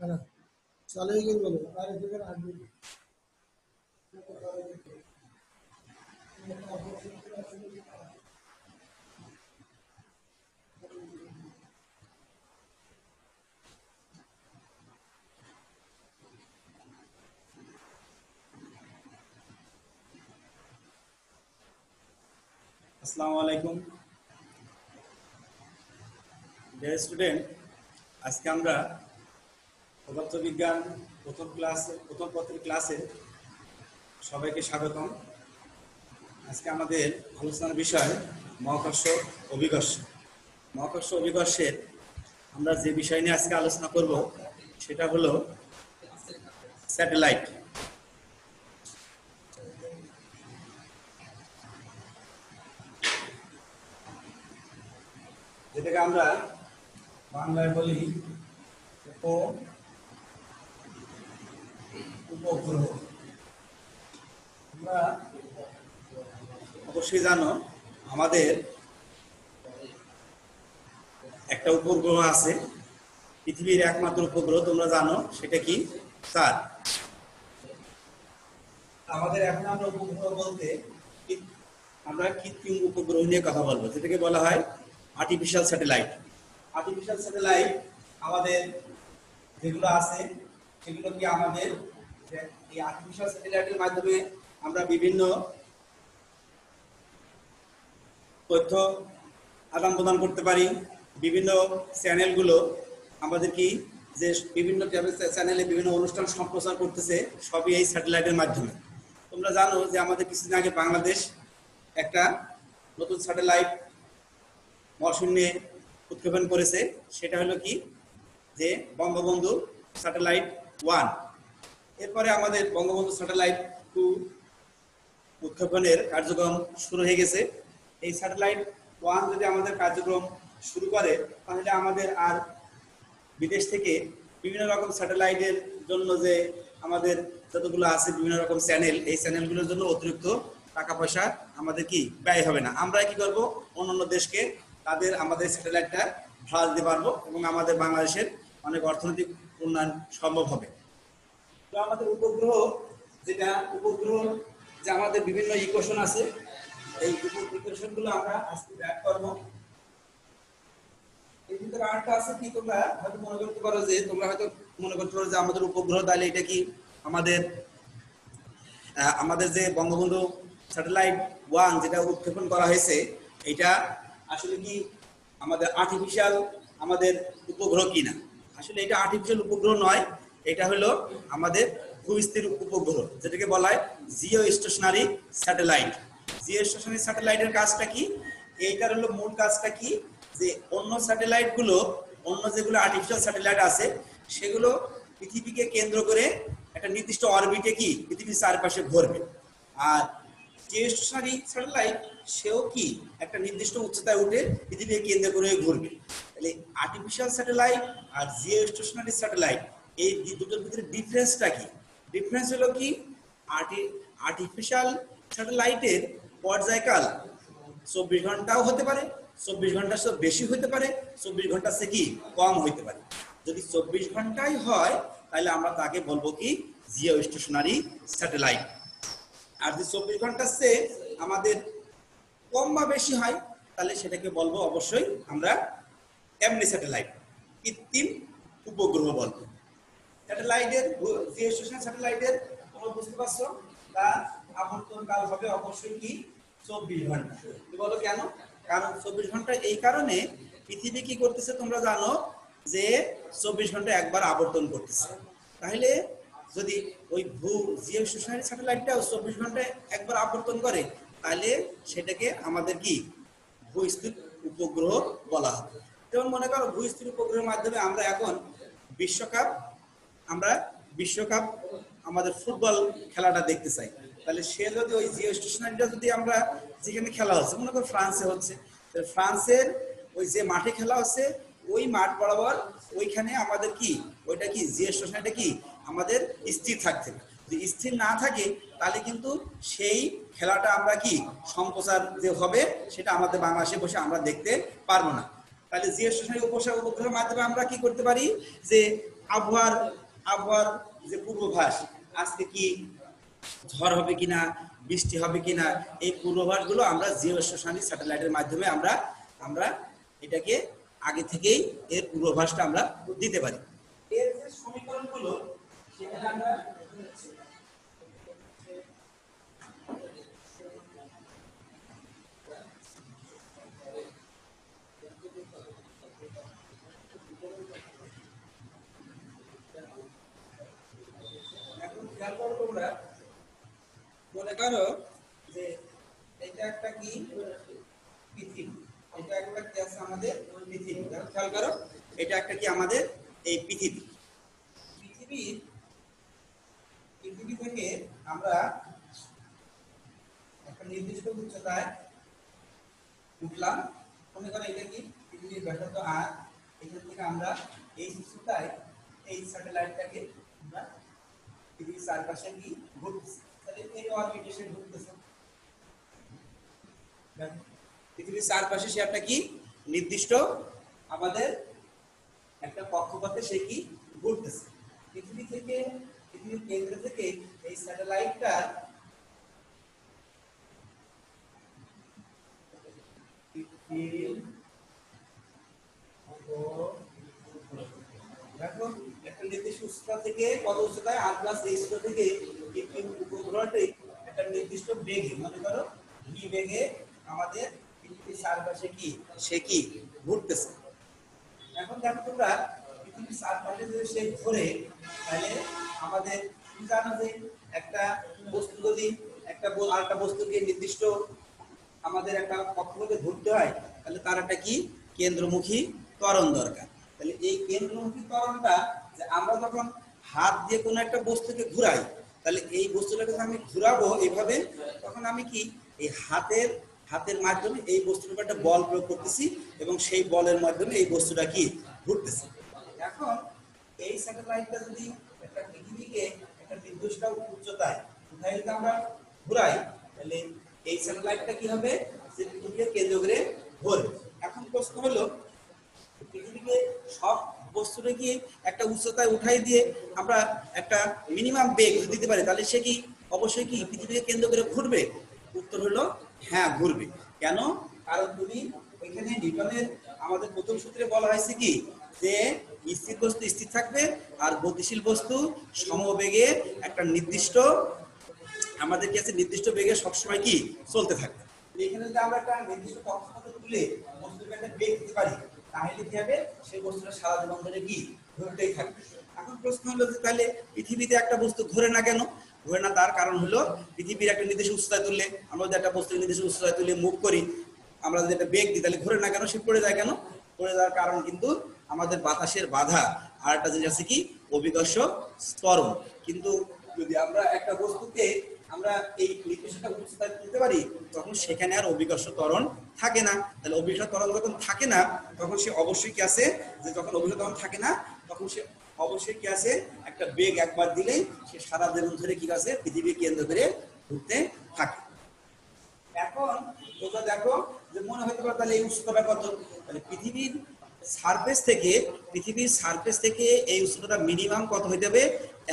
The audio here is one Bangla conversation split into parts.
হ্যাঁ চালু হয়ে গেল বলো আর এদিকে আসবে আসসালামু আলাইকুম ডিয়ার স্টুডেন্ট আজকে আমরা পদার্থবিজ্ঞান প্রথম ক্লাস, প্রথম পত্রের ক্লাসে সবাইকে স্বাগতম। আজকে আমাদের আলোচনার বিষয় মহাকর্ষ অভিকর্ষ। মহাকর্ষ অভিকর্ষের আমরা যে বিষয় নিয়ে আজকে আলোচনা করব, সেটা হলো স্যাটেলাইট। যেটাকে আমরা বাংলায় বলি উপগ্রহ অবশ্যই জানো, আমাদের একটা উপগ্রহ আছে, পৃথিবীর একমাত্র উপগ্রহ, তোমরা জানো, সেটা কি? চাঁদ আমাদের এখন উপগ্রহ বলতে আমরা কৃত্রিম উপগ্রহ নিয়ে কথা বলব, যেটাকে বলা হয় আর্টিফিশিয়াল স্যাটেলাইট আর্টিফিশিয়াল স্যাটেলাইট আমাদের যেগুলো আছে, সেগুলো কি আমাদের এই আর্টিফিশিয়াল স্যাটেলাইটের মাধ্যমে আমরা বিভিন্ন তথ্য আদান প্রদান করতে পারি। বিভিন্ন চ্যানেলগুলো আমাদের কি যে বিভিন্ন চ্যানেলে বিভিন্ন অনুষ্ঠান সম্প্রচার করতেছে, সবই এই স্যাটেলাইটের মাধ্যমে। তোমরা জানো যে আমাদের কিছুদিন আগে বাংলাদেশ একটা নতুন স্যাটেলাইট মহাশূন্যে উৎক্ষেপণ করেছে। সেটা হলো কি? যে বঙ্গবন্ধু স্যাটেলাইট ওয়ান এরপরে আমাদের বঙ্গবন্ধু স্যাটেলাইট টু উৎক্ষেপণের কার্যক্রম শুরু হয়ে গেছে। এই স্যাটেলাইট ওয়ান যদি আমাদের কার্যক্রম শুরু করে, তাহলে আমাদের আর বিদেশ থেকে বিভিন্ন রকম স্যাটেলাইটের জন্য যে আমাদের যতগুলো আছে বিভিন্ন রকম চ্যানেল, এই চ্যানেলগুলোর জন্য অতিরিক্ত টাকা পয়সা আমাদের কি ব্যয় হবে না। আমরা কি করব? অন্যান্য দেশকে তাদের আমাদের স্যাটেলাইটটা ভাড়া দিতে পারব এবং আমাদের বাংলাদেশের অনেক অর্থনৈতিক উন্নয়ন সম্ভব হবে। তো আমাদের উপগ্রহ যেটা উপগ্রহ যে আমাদের বিভিন্ন ইকুয়েশন আছে, এই ইকুয়েশনগুলো আমরা আজকে ব্যাক করব। এর ভিতরে আরেকটা আছে, কি তোমরা হয়তো মনে করতে পারো যে, তোমরা হয়তো মনে করতে পারো যে আমাদের উপগ্রহ তাহলে এটা কি? আমাদের আমাদের যে বঙ্গবন্ধু স্যাটেলাইট ওয়ান যেটা উৎক্ষেপণ করা হয়েছে, এটা আসলে কি আমাদের আর্টিফিশিয়াল আমাদের উপগ্রহ কিনা? আসলে এটা আর্টিফিশিয়াল উপগ্রহ নয় এটা হলো আমাদের ভূস্থির উপগ্রহ, যেটাকে বলা হয় Jio stationery satellite. Jio stationery স্যাটেলাইটের কাজটা কি? এইটার হলো মূল কাজটা কি? যে অন্য স্যাটেলাইটগুলো অন্য যেগুলো আর্টিফিশিয়াল স্যাটেলাইট আছে, সেগুলো পৃথিবীকে কেন্দ্র করে একটা নির্দিষ্ট অরবিটে কি? পৃথিবীর চারপাশে ঘুরবে আর যে স্টেশনারি স্যাটেলাইট, সেও কি? একটা নির্দিষ্ট উচ্চতায় উঠে পৃথিবীকে কেন্দ্র করে ঘুরবে। তাহলে আর্টিফিশিয়াল স্যাটেলাইট আর জিও স্টেশনারি স্যাটেলাইট এই দুটোর ভিতরে ডিফারেন্সটা কি? ডিফারেন্স হলো কি? আর্টি আর্টিফিশিয়াল স্যাটেলাইটের পর্যায়কাল চব্বিশ ঘন্টাও হতে পারে, চব্বিশ ঘণ্টার সব বেশি হতে পারে, চব্বিশ ঘণ্টার সে কি? কম হইতে পারে। যদি চব্বিশ ঘন্টাই হয়, তাহলে আমরা তাকে বলব কি? জিও স্টেশনারি স্যাটেলাইট আর যদি চব্বিশ ঘণ্টার সে আমাদের কম বা বেশি হয়, তাহলে সেটাকে বলব অবশ্যই আমরা এমনি স্যাটেলাইট কৃত্রিম উপগ্রহ বলব স্যাটেলাইটের জিও স্টেশন স্যাটেলাইটের, তোমরা বুঝতে পারছ? তার আবর্তন কাল হবে অবশ্যই কি? চব্বিশ ঘণ্টা। বলো কেন? কারণ চব্বিশ ঘণ্টা এই কারণে পৃথিবী কি করতেছে তোমরা জানো? যে চব্বিশ ঘণ্টা একবার আবর্তন করতেছে। তাহলে যদি ওই ভূ জিও স্টেশনারি স্যাটেলাইটটাও চব্বিশ ঘন্টায় একবার আবর্তন করে, তাহলে সেটাকে আমাদের কি? ভূস্থির উপগ্রহ বলা হবে। যেমন মনে করো, ভূস্থির উপগ্রহের মাধ্যমে আমরা এখন বিশ্বকাপ আমরা বিশ্বকাপ আমাদের ফুটবল খেলাটা দেখতে চাই। তাহলে সে যদি ওই জিও স্টেশনারিটা যদি আমরা যেখানে খেলা হচ্ছে, মনে করো ফ্রান্সে হচ্ছে ফ্রান্সের ওই যে মাঠে খেলা হচ্ছে, ওই মাঠ বরাবর ওইখানে আমাদের কি, ওইটা কি, জিও স্টেশনারিটা কি, আমাদের স্থির থাকছে হবে। যদি স্থির না থাকে, তাহলে কিন্তু সেই খেলাটা আমরা কি, সম্প্রচার যে হবে, সেটা আমাদের বাংলাদেশে বসে আমরা দেখতে পারব না। তাহলে জিও স্টেশনারি উপসার উপগ্রহের মাধ্যমে আমরা কি করতে পারি, যে আবহাওয়ার আবহাওয়ার যে পূর্বাভাস, আজকে কি ঝড় হবে কিনা, বৃষ্টি হবে কিনা, এই পূর্বাভাসগুলো আমরা জিও স্টেশনারি স্যাটেলাইটের মাধ্যমে আমরা আমরা এটাকে আগে থেকেই এর পূর্বাভাসটা আমরা দিতে পারি। এর যে সমীকরণগুলো, সেখানে আমরা এখন খেয়াল করো তোমরা করো যে এটা একটা কি? পৃথিবী। এটা একটা কি আছে আমাদের? পৃথিবী। খেয়াল করো, এটা একটা কি আমাদের? এই পৃথিবী। পৃথিবীর, পৃথিবী থেকে আমরা একটা নির্দিষ্ট উচ্চতায় উঠলাম। মনে করো এটা কি? পৃথিবীর ব্যাসার্ধ আর। এখান থেকে আমরা এই উচ্চতায় এই স্যাটেলাইটটাকে আমরা পৃথিবীর চারপাশে কি? পৃথিবীর চারপাশে সে একটা কি? নির্দিষ্ট আমাদের একটা কক্ষপথে সে কি? ঘুরতেছে। পৃথিবী থেকে, পৃথিবীর কেন্দ্র থেকে এই দেখো, একটা নির্দিষ্ট থেকে কত উচ্চতায় আর প্লাস থেকে উপগ্রহটি একটা নির্দিষ্ট বেগে, মনে করো ভি বেগে আমাদের পৃথিবীর চারপাশে কি? সে কি? ঘুরতেছে। এখন দেখো তোমরা, পৃথিবীর চারপাশে যদি সে ঘুরে, তাহলে আমাদের জানো যে একটা বস্তু যদি একটা ব- আরেকটা বস্তুকে নির্দিষ্ট আমাদের একটা কক্ষপথে ঘুরতে হয়, তাহলে তার একটা কি? কেন্দ্রমুখী ত্বরণ দরকার। তাহলে এই কেন্দ্রমুখী ত্বরণটা যে আমরা যখন হাত দিয়ে কোনো একটা বস্তুকে ঘুরাই তাহলে এই বস্তুটাকে আমি ঘুরাবো এইভাবে, তখন আমি কি এই হাতের হাতের মাধ্যমে এই বস্তুর উপর একটা বল প্রয়োগ করতেছি এবং সেই বলের মাধ্যমে এই বস্তুটা কি ঘুরতেছে। এখন এই স্যাটেলাইটটা যদি একটা পৃথিবীকে একটা নির্দিষ্ট উচ্চতায় উঠাই যদি আমরা ঘুরাই, তাহলে এই স্যাটেলাইটটা কি হবে? যে পৃথিবীকে কেন্দ্র করে ঘুরবে এখন প্রশ্ন হলো, পৃথিবীকে সব বস্তুটা কি একটা উচ্চতায় উঠাই দিয়ে আমরা একটা মিনিমাম বেগ দিতে পারি, তাহলে সে কি অবশ্যই কি পৃথিবীকে কেন্দ্র করে ঘুরবে? উত্তর হলো হ্যাঁ ঘুরবে। কেন? কারণ তুমি ওইখানে নিউটনের আমাদের প্রথম সূত্রে বলা হয়েছে কি? যে স্থির বস্তু স্থির থাকবে আর গতিশীল বস্তু সমবেগে একটা নির্দিষ্ট, আমাদের কি আছে নির্দিষ্ট বেগে সবসময় কি? চলতে থাকবে। এখানে যদি আমরা একটা নির্দিষ্ট কক্ষপথে তুলে বস্তুকে একটা বেগ দিতে পারি তাহলে কি হবে? সেই বস্তুটা সারা জীবন ধরে কি? ঘুরতেই থাকবে। এখন প্রশ্ন হলো যে তাহলে পৃথিবীতে একটা বস্তু ঘোরে না কেন? ঘোরে না তার কারণ হলো পৃথিবীর একটা নির্দিষ্ট উচ্চতায় তুললে আমরা যদি একটা বস্তু নির্দিষ্ট উচ্চতায় তুলে মুভ করি, আমরা যদি একটা বেগ দিই, তাহলে ঘোরে না কেন? সে পড়ে যায় কেন? পড়ে যাওয়ার কারণ কিন্তু আমাদের বাতাসের বাধা। আর একটা জিনিস আছে কি? অভিকর্ষ স্তরণ। কিন্তু যদি আমরা একটা বস্তুকে আমরা এই নির্দিষ্টটা উচ্চতায় তুলতে পারি, তখন সেখানে আর অভিকর্ষ ত্বরণ থাকে না। তাহলে অভিকর্ষ ত্বরণ যখন থাকে না, তখন সে অবশ্যই কি আছে? যে যখন অভিকর্ষ ত্বরণ থাকে না, তখন সে অবশ্যই কি আছে? একটা বেগ একবার দিলেই সে সারা জীবন ধরে কি আছে? পৃথিবী কেন্দ্র ধরে ঘুরতে থাকে। এখন তোমরা দেখো যে মনে হতে পারে তাহলে এই উচ্চতাটা কত? তাহলে পৃথিবীর সারফেস থেকে, পৃথিবীর সারফেস থেকে এই উচ্চতাটা মিনিমাম কত হইতে হবে?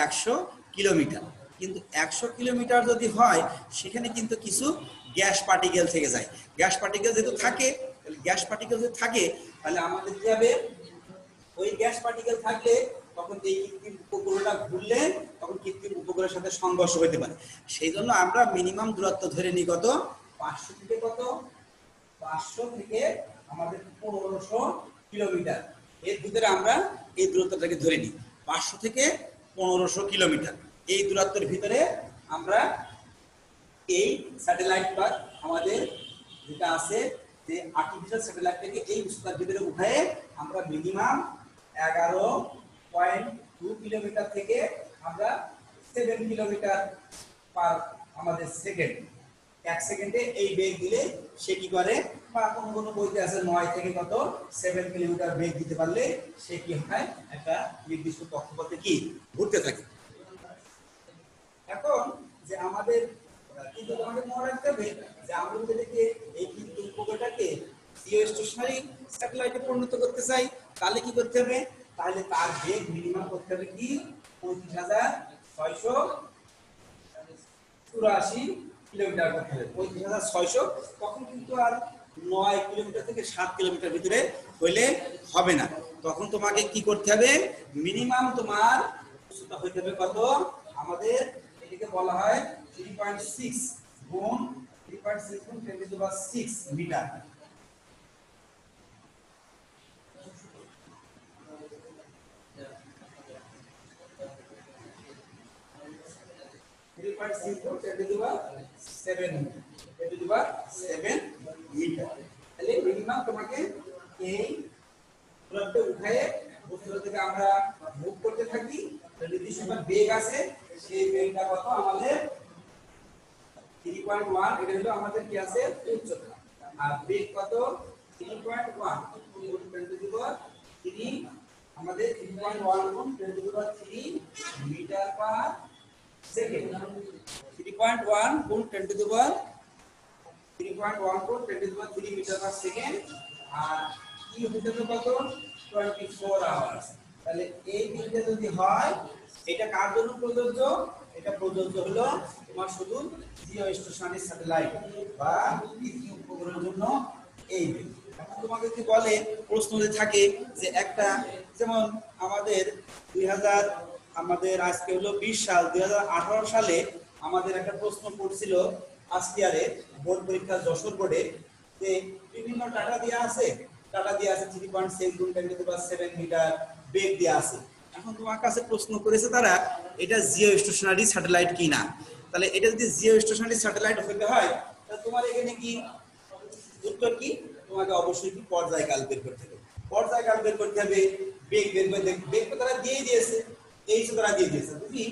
একশো কিলোমিটার। কিন্তু একশো কিলোমিটার যদি হয়, সেখানে কিন্তু কিছু গ্যাস পার্টিকেল থেকে যায়। গ্যাস পার্টিকেল যেহেতু থাকে গ্যাস পার্টিকেল যদি থাকে, তাহলে আমাদের কি হবে? ওই গ্যাস পার্টিকেল থাকলে তখন এই কৃত্রিম উপগ্রহটা ঘুরলে তখন কৃত্রিম উপগ্রহের সাথে সংঘর্ষ হতে পারে। সেই জন্য আমরা মিনিমাম দূরত্ব ধরে নিই কত? পাঁচশো থেকে কত? পাঁচশো থেকে আমাদের পনেরোশো কিলোমিটার। এর ভিতরে আমরা এই দূরত্বটাকে ধরে নিই। পাঁচশো থেকে পনেরোশো কিলোমিটার। এই দূরত্বের ভিতরে আমরা এই স্যাটেলাইট বা আমাদের যেটা আছে যে আর্টিফিশিয়াল স্যাটেলাইটটাকে এই উচ্চতার ভিতরে উঠায়ে আমরা মিনিমাম এগারো পয়েন্ট টু কিলোমিটার থেকে আমরা সেভেন কিলোমিটার পার আমাদের সেকেন্ড এক সেকেন্ডে এই বেগ দিলে সে কি করে? বা কোনো কোনো বইতে আছে নয় থেকে কত? সেভেন কিলোমিটার বেগ দিতে পারলে সে কি হয়? একটা নির্দিষ্ট কক্ষপথে কি? ঘুরতে থাকে। এখন যে আমাদের কিন্তু তোমাকে মনে রাখতে হবে যে আমরা যদি এই কিন্তু উপগ্রহটাকে জিও স্টেশনারি স্যাটেলাইটে পরিণত করতে চাই, তাহলে কি করতে হবে? তাহলে তার বেগ মিনিমাম করতে হবে কি? পঁয়ত্রিশ হাজার ছয়শো চুরাশি কিলোমিটার করতে হবে। পঁয়ত্রিশ হাজার ছয়শো তখন কিন্তু আর নয় কিলোমিটার থেকে সাত কিলোমিটার ভিতরে হইলে হবে না। তখন তোমাকে কি করতে হবে? মিনিমাম তোমার হইতে হবে কত? আমাদের এটাকে বলা হয় থ্রি পয়েন্ট সিক্স গুণ থ্রি পয়েন্ট সিক্স গুণ ten to power six metre. তোমাকে থেকে আমরা মুভ করতে থাকি। নির্দিষ্ট বেগ আছে সেই বেগটা কত? আমাদের 3.1 এটা হলো আমাদের কি আছে? উচ্চতা। আর বেগ কত? 3.1 গুণ 10 টু দি পাওয়ার 3 আমাদের 3.1 গুণ 10 to the power 3 metre per second 3.1 গুণ 10 টু দি পাওয়ার 3.1 গুণ 10 to the power 3 metre per second আর কি হতে কত? 24 আওয়ার্স তাহলে এই দিকটা যদি হয় এটা কার জন্য প্রযোজ্য? এটা প্রযোজ্য হলো তোমার শুধু জিও স্টেশনারি স্যাটেলাইট বা পৃথিবী উপগ্রহের জন্য এই এখন তোমাকে যদি বলে? প্রশ্ন যদি থাকে যে একটা, যেমন আমাদের 2000 আমাদের আজকে হলো 20 সাল 2018 সালে আমাদের একটা প্রশ্ন পড়ছিল ফার্স্ট ইয়ারে বোর্ড পরীক্ষা যশোর বোর্ডে যে বিভিন্ন টাকা দেওয়া আছে? টাকা দেওয়া আছে থ্রি পয়েন্ট সিক্স গুণ সেভেন মিটার বেগ দেওয়া আছে। এখন তোমার কাছে প্রশ্ন করেছে তারা, এটা জিও স্টেশনারি স্যাটেলাইট কিনা? তাহলে এটা যদি জিও স্টেশনারি স্যাটেলাইট হতে হয়, তাহলে তোমার এখানে কি উত্তর কি? তোমাকে অবশ্যই কি পর্যায়কাল বের করতে হবে। পর্যায়কাল বের করতে হবে, বেগ বের করতে বেগ তো তারা দিয়ে দিয়েছে, এইচ তারা দিয়ে দিয়েছে। তুমি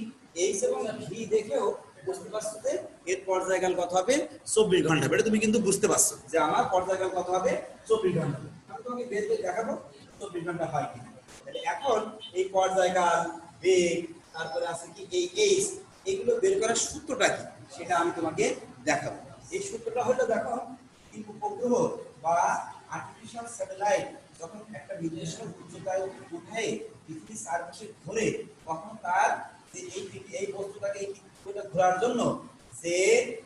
এইচ এবং ভি দেখেও বুঝতে পারছ যে এর পর্যায়কাল কত হবে? চব্বিশ ঘণ্টা। এটা তুমি কিন্তু বুঝতে পারছ যে আমার পর্যায়কাল কত হবে? চব্বিশ ঘণ্টা। আমি তোমাকে বের করে দেখাবো চব্বিশ ঘণ্টা হয় কিনা। তাহলে এখন এই পর্যায়কাল, বেগ, তারপরে আছে কি এই এইচ এগুলো বের করার সূত্রটা কি? সেটা আমি তোমাকে দেখাবো। এই সূত্রটা হলো দেখো উপগ্রহ বা আর্টিফিশিয়াল স্যাটেলাইট যখন একটা নির্দিষ্ট উচ্চতায় উঠে পৃথিবীর চারপাশে ঘোরে, তখন তার এই এই বস্তুটাকে এই পৃথিবীটা ঘোরার জন্য যে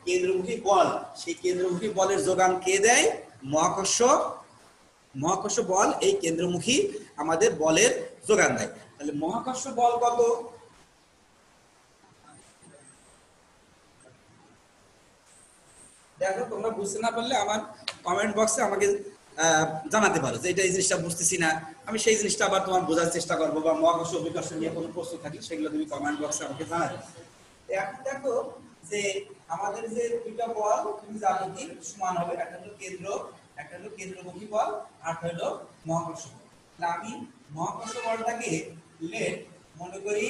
কেন্দ্রমুখী বল, সেই কেন্দ্রমুখী বলের যোগান কে দেয়? মহাকর্ষ মহাকর্ষ বল এই কেন্দ্রমুখী আমাদের বলের যোগান দেয়। তাহলে মহাকর্ষ বল কত? দেখো, তোমরা বুঝতে না পারলে আমার কমেন্ট বক্সে আমাকে জানাতে পারো যে এটা এই জিনিসটা বুঝতেছি না। আমি সেই জিনিসটা আবার তোমার বোঝার চেষ্টা করব বা মহাকর্ষ অভিকর্ষ নিয়ে কোনো প্রশ্ন থাকলে সেগুলো তুমি কমেন্ট বক্সে আমাকে জানাবে। এখন দেখো যে আমাদের যে দুইটা বল, তুমি জানো কি? সমান হবে। একটা হলো কেন্দ্র, একটা হলো কেন্দ্রমুখী বল, আর হলো মহাকর্ষ বল। আমি মহাকর্ষ বলটাকে লেট মনে করি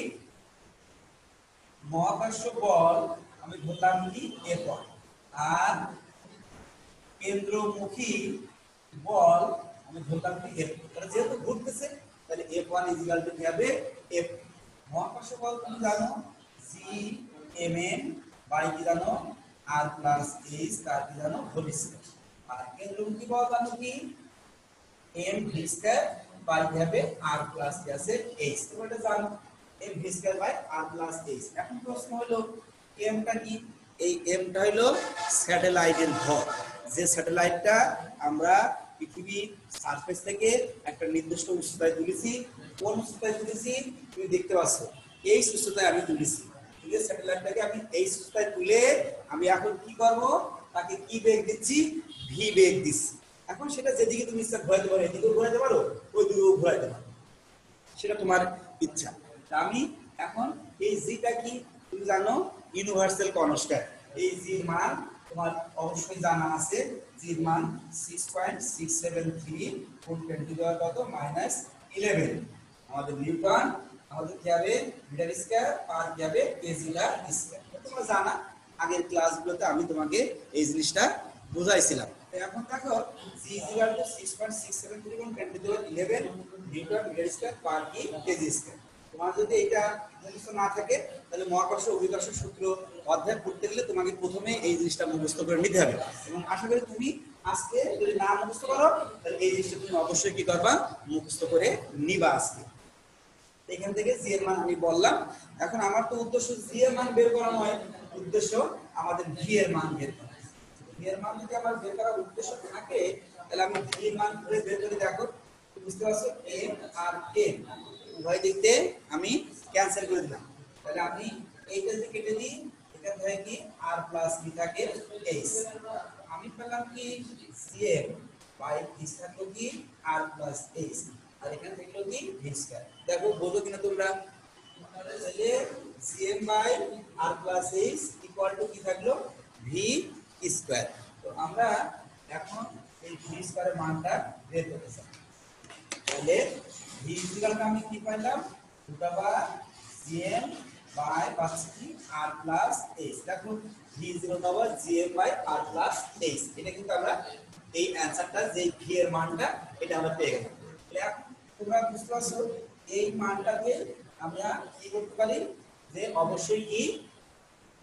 মহাকর্ষ বল আমি ধরলাম কি এ বল। আর কেন্দ্রমুখী বল আমি ধরলাম কি এফ তাহলে যেহেতু ঘুরতেছে, তাহলে এফ ওয়ান ইজিক্যাল টু হবে? এফ মহাকর্ষ বল তুমি জানো জি এম এন বাই কি জানো? আর প্লাস এইচ তার কি জানো? হোল আর কেন্দ্রমুখী বল জানো কি? এম ভি স্কয়ার বাই হবে? আর প্লাস কি আছে? এইচ তোমরা এটা জানো? M V square by R plus H এখন প্রশ্ন হলো এমটা কি? এই এমটা হলো স্যাটেলাইটের ভর যে স্যাটেলাইটটা আমরা পৃথিবী সারফেস থেকে একটা নির্দিষ্ট উচ্চতায় তুলেছি, কোন উচ্চতায় তুলেছি? তুমি দেখতে পাচ্ছ, এই উচ্চতায় আমি তুলেছি। তুলে স্যাটেলাইটটাকে আমি এই উচ্চতায় তুলে আমি এখন কি করব? তাকে কি বেগ দিচ্ছি? ভি বেগ দিচ্ছি। এখন সেটা যেদিকে তুমি ইচ্ছা ঘোরাতে পারো, এদিকেও ঘোরাতে পারো ওই দিকেও ঘোরাতে পারো। সেটা তোমার ইচ্ছা। আমি এখন এই জিটা কি? তুমি জানো ইউনিভার্সাল কনস্ট্যান্ট এই জির মান তোমার অবশ্যই জানা আছে। জির মান six point six seven three full twenty কত? মাইনাস ইলেভেন আমাদের নিউটন, আমাদের কি হবে? মিটার স্কয়ার, পার কি হবে? কেজিটার স্কয়ার তোমরা জানা, আগের ক্লাসগুলোতে আমি তোমাকে এই জিনিসটা বুঝাইছিলাম। এখন দেখো জি ইকুয়াল টু 6.673 গুণ 10 to the power 11 newton metre square per কি কেজি স্কয়ার তোমার যদি এটা মুখস্থ না থাকে, তাহলে মহাকর্ষ অভিকর্ষ সূত্র অধ্যায় পড়তে গেলে তোমাকে প্রথমে এই জিনিসটা মুখস্থ করে নিতে হবে। এবং আশা করি তুমি আজকে যদি না মুখস্থ করো, তাহলে এই জিনিসটা তুমি অবশ্যই কি করবা? মুখস্থ করে নিবা আজকে। এখান থেকে জি এর মান আমি বললাম। এখন আমার তো উদ্দেশ্য জি এর মান বের করা নয় উদ্দেশ্য আমাদের ভি এর মান বের করা। এর মান যদি আমার বের করার উদ্দেশ্য থাকে, তাহলে আমি ভি মান করে বের করে দেখো। বুঝতে পারছ? এম আর এম উভয় দিক দিয়ে আমি ক্যান্সেল করে দিলাম। তাহলে আমি এইটা যদি কেটে দিই এখান থেকে কি? আর প্লাস বি থাকে এইচ আমি পেলাম কি? সিএম বাই এইচ থাকল কি? আর প্লাস এইচ আর এখানে থাকল কি? ভি স্কয়ার দেখো, বোঝো কিনা তোমরা? তাহলে G M by R plus H equal to কি থাকল? ভি স্কয়ার তো আমরা এখন এই ভি স্কয়ারের মানটা বের করতে চাই। তাহলে ভি ইকুয়ালটা আমি কি পাইলাম? দুটা বা জিএম বাই পাচ্ছি আর প্লাস এইচ দেখো ভি জিরো দেওয়া G M by R plus H এটা কিন্তু আমরা এই অ্যানসারটা যে ভি এর মানটা, এটা আমরা পেয়ে গেলাম। তাহলে এখন তোমরা বুঝতে পারছ, এই মানটাকে আমরা কি করতে পারি? যে অবশ্যই কি?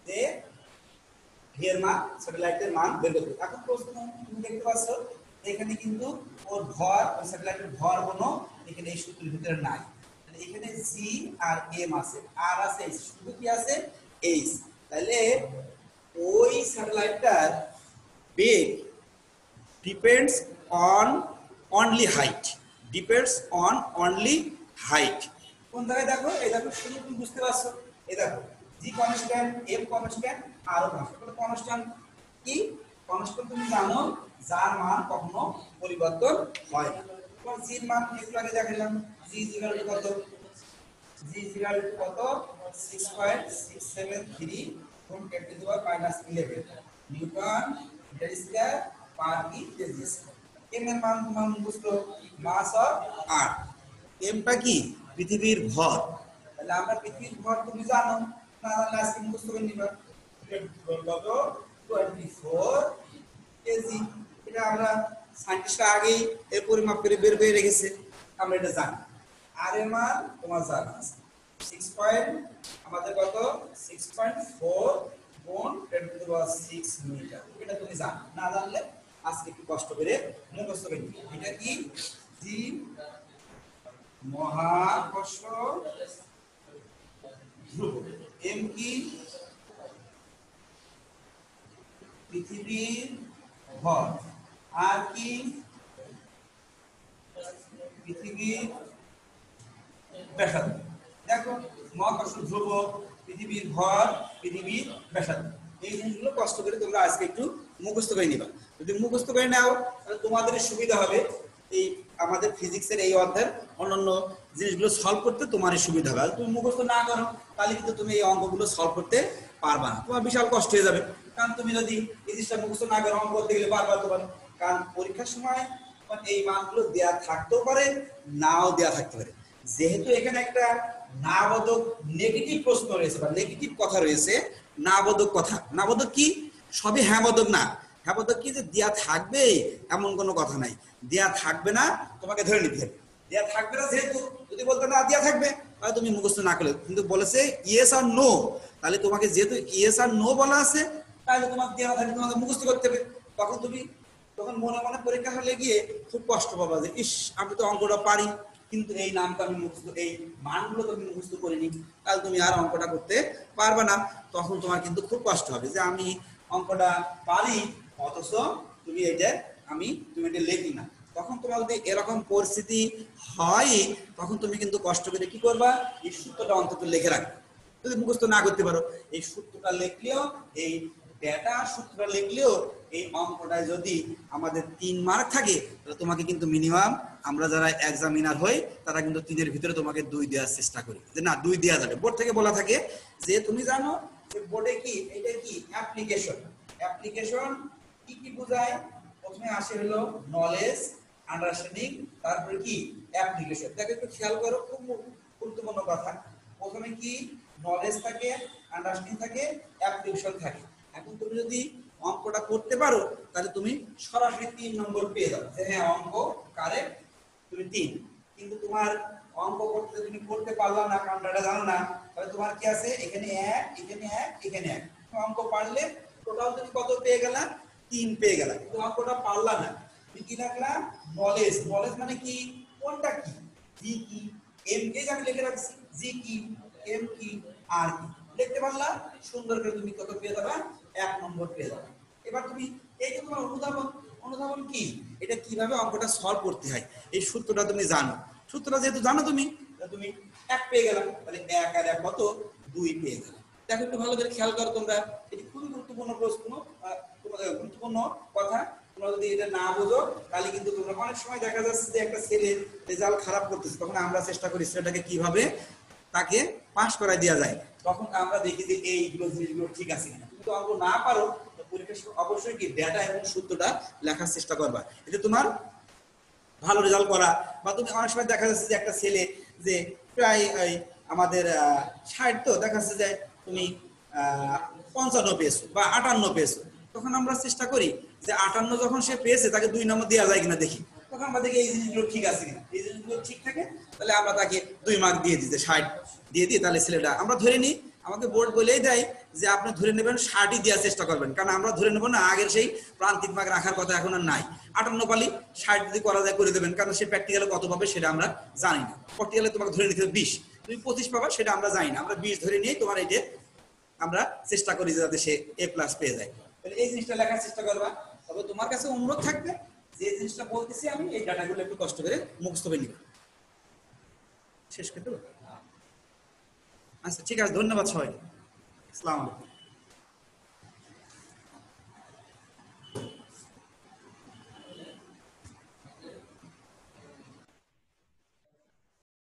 যে ভি এর মান স্যাটেলাইটের মান বের করতে এখন প্রশ্ন, তুমি দেখতে পাচ্ছ, এখানে কিন্তু ওর ভর, ওই স্যাটেলাইটের ভর কোনো এখানে এই সূত্রের ভিতরে নাই। এখানে জি আর এম আছে আর আছে শুধু কি আছে? এইচ তাহলে ওই স্যাটেলাইটটার বেগ depends on only height depends on only height কোন জায়গায় দেখো? এই দেখো, শুধু তুমি বুঝতে পারছ। এই দেখো G constant M constant R constant constant কি? কনস্ট্যান্ট তুমি জানো, যার মান কখনো পরিবর্তন হয় না। জির মান একটু আগে দেখালাম জি টু কত? জি টু কত? 6.673 গুণ 10 to the power minus 11 newton metre square per কি কেজি এম এর মান মান বুঝতো মাস অফ আর্থ এমটা কি? পৃথিবীর ভর। তাহলে আমরা পৃথিবীর ভর তুমি জানো। না জানলে আজকে মুখস্থ করে নিবা কত 24 কেজি এটা আমরা সায়েন্টিস্টরা আগেই এর পরিমাপ করে বের করে রেখেছে আমরা এটা জানি আর এর মান তোমার জানা আছে সিক্স পয়েন্ট আমাদের কত সিক্স পয়েন্ট ফোর গুণ ten to power six metre এটা তুমি জানো না জানলে আজকে একটু কষ্ট করে মুখস্থ করে নিবে এটা কি জি মহাকর্ষ ধ্রুব এম কি? পৃথিবীর ভর আর কি? পৃথিবীর ব্যাসার্ধ। দেখো, মহাকর্ষ, ধ্রুব, পৃথিবীর ভর পৃথিবীর ব্যাসার্ধ। এই জিনিসগুলো কষ্ট করে তোমরা আজকে একটু মুখস্থ করে নিবা। যদি মুখস্থ করে নাও, তাহলে তোমাদের সুবিধা হবে এই আমাদের ফিজিক্সের এই অধ্যায়ের অন্যান্য জিনিসগুলো সলভ করতে তোমারই সুবিধা হবে। তুমি মুখস্থ না করো, তাহলে কিন্তু তুমি এই অঙ্কগুলো সলভ করতে পারবা না। তোমার বিশাল কষ্ট হয়ে যাবে। কারণ তুমি যদি এই জিনিসটা মুখস্থ না করো, অঙ্ক করতে গেলে বারবার তোমার কারণ পরীক্ষার সময় এই মানগুলো দেয়া থাকতেও পারে, নাও দেয়া থাকতে পারে। যেহেতু এখানে একটা নাবোধক নেগেটিভ প্রশ্ন রয়েছে বা নেগেটিভ কথা রয়েছে, নাবোধক কথা। নাবোধক কি? সবই হ্যাঁবোধক না। হ্যাঁবোধক কি যে দেয়া থাকবে, এমন কোনো কথা নাই। দেয়া থাকবে না, তোমাকে ধরে নিতে হবে। দেয়া থাকবে না যেহেতু। যদি বলতে না দেয়া থাকবে, তাহলে তুমি মুখস্থ না করলে। কিন্তু বলেছে ইয়েস আর নো তাহলে তোমাকে যেহেতু ইয়েস আর নো বলা আছে, তাহলে তোমার দেওয়া থাকবে তোমাকে মুখস্থ করতে হবে। তখন তুমি, তখন মনে মনে পরীক্ষা হলে গিয়ে খুব কষ্ট পাবা যে, ইস, আমি তো অঙ্কটা পারি, কিন্তু এই নামটা আমি মুখস্থ, এই মানগুলো তো আমি মুখস্থ করিনি। তাহলে তুমি আর অঙ্কটা করতে পারবে না। তখন তোমার কিন্তু খুব কষ্ট হবে যে, আমি অঙ্কটা পারি, অথচ তুমি এটা, আমি, তুমি এটা লেখি না। তখন তোমার যদি এরকম পরিস্থিতি হয়, তখন তুমি কিন্তু কষ্ট করে কি করবা? এই সূত্রটা অন্তত লিখে রাখবে। যদি মুখস্থ না করতে পারো, এই সূত্রটা লিখলেও, এই ডেটা সূত্রটা লিখলেও, এই অঙ্কটায় যদি আমাদের তিন মার্ক থাকে, তাহলে তোমাকে কিন্তু মিনিমাম আমরা যারা এক্সামিনার হই, তারা কিন্তু তিনের ভিতরে তোমাকে দুই দেওয়ার চেষ্টা করি। যে না, দুই দেওয়া যাবে। বোর্ড থেকে বলা থাকে যে, তুমি জানো যে বোর্ডে কি? এটা কি? অ্যাপ্লিকেশন অ্যাপ্লিকেশন কি কি বোঝায়? প্রথমে আসে হলো নলেজ আন্ডারস্ট্যান্ডিং তারপরে কি? অ্যাপ্লিকেশন দেখো, একটু খেয়াল করো, খুব গুরুত্বপূর্ণ কথা। প্রথমে কি? নলেজ থাকে আন্ডারস্ট্যান্ডিং থাকে অ্যাপ্লিকেশন থাকে। এখন তুমি যদি অঙ্কটা করতে পারো, তাহলে তুমি সরাসরি তিন নম্বর পেয়ে যাবে। যে হ্যাঁ অঙ্ক কারেক্ট তুমি তিন। কিন্তু তোমার অঙ্ক করতে তুমি করতে পারলা না কাউন্টারটা জানো না, তাহলে তোমার কি আছে? এখানে এক এখানে এক এখানে এক। অঙ্ক পারলে টোটাল তুমি কত পেয়ে গেলা? তিন পেয়ে গেলা। কিন্তু অঙ্কটা পারলা না। কি রাখলা নলেজ নলেজ মানে কি? কোনটা কি? জি কি, এম কে আমি লিখে রাখছি, জি কি, এম কি, আর কি। লিখতে পারলা? সুন্দর করে তুমি কত পেয়ে যাবে? এক নম্বর পেয়ে যাবে। এবার তুমি, এই যে তোমার অনুধাবন অনুধাবন কি? এটা কীভাবে অঙ্কটা সলভ করতে হয়? এই সূত্রটা তুমি জানো। সূত্রটা যেহেতু জানো তুমি তুমি এক পেয়ে গেলাম তাহলে এক আর এক কত? দুই পেয়ে গেলাম দেখো একটু ভালো করে খেয়াল করো তোমরা। এটি খুবই গুরুত্বপূর্ণ প্রশ্ন গুরুত্বপূর্ণ কথা। তোমরা যদি এটা না বোঝো, তাহলে কিন্তু তোমরা অনেক সময় দেখা যাচ্ছে যে একটা ছেলে রেজাল্ট খারাপ করতেছে, তখন আমরা চেষ্টা করি ছেলেটাকে কীভাবে তাকে পাশ করাই দেওয়া যায়। তখন আমরা দেখি যে এইগুলো জিনিসগুলো ঠিক আছে কিনা। তুমি তো অঙ্ক না পারো পরীক্ষার অবশ্যই কি ডেটা এবং সূত্রটা লেখার চেষ্টা করবা। এতে তোমার ভালো রেজাল্ট করা, বা তুমি অনেক সময় দেখা যাচ্ছে যে একটা ছেলে যে প্রায় আমাদের ষাট তো, দেখা যাচ্ছে যে তুমি পঞ্চান্ন পেয়েছ বা আটান্ন পেয়েছ। তখন আমরা চেষ্টা করি যে আটান্ন যখন সে পেয়েছে, তাকে দুই নম্বর দেওয়া যায় কিনা দেখি। তখন আমরা দেখি এই জিনিসগুলো ঠিক আছে কিনা। এই জিনিসগুলো ঠিক থাকে, তাহলে আমরা তাকে দুই মার্ক দিয়ে যে ষাট দিয়ে দিই, তাহলে ছেলেটা, আমরা ধরে নিই, আমাকে বোর্ড বলেই দেয় যে আপনি ধরে নেবেন ষাটই দেওয়ার চেষ্টা করবেন। কারণ আমরা ধরে নেব না, আগের সেই প্রান্তিক মার্ক রাখার কথা এখন আর নাই। আটান্ন পালি ষাট যদি করা যায় করে দেবেন, কারণ সে প্র্যাকটিক্যালে কত পাবে সেটা আমরা জানি না। প্র্যাকটিক্যালে তোমাকে ধরে নিতে বিশ। তুমি পঁচিশ পাবা সেটা আমরা জানি না। আমরা বিশ ধরে নিয়ে তোমার এটা আমরা চেষ্টা করি যাতে সে এ প্লাস পেয়ে যায়। তাহলে এই জিনিসটা লেখার চেষ্টা করবা। তবে তোমার কাছে অনুরোধ থাকবে, যে জিনিসটা বলতেছি আমি, এই ডাটাগুলো একটু কষ্ট করে মুখস্থ করে নিবে। শেষ করতে আচ্ছা ঠিক আছে, ধন্যবাদ সবাই আসসালামু আলাইকুম।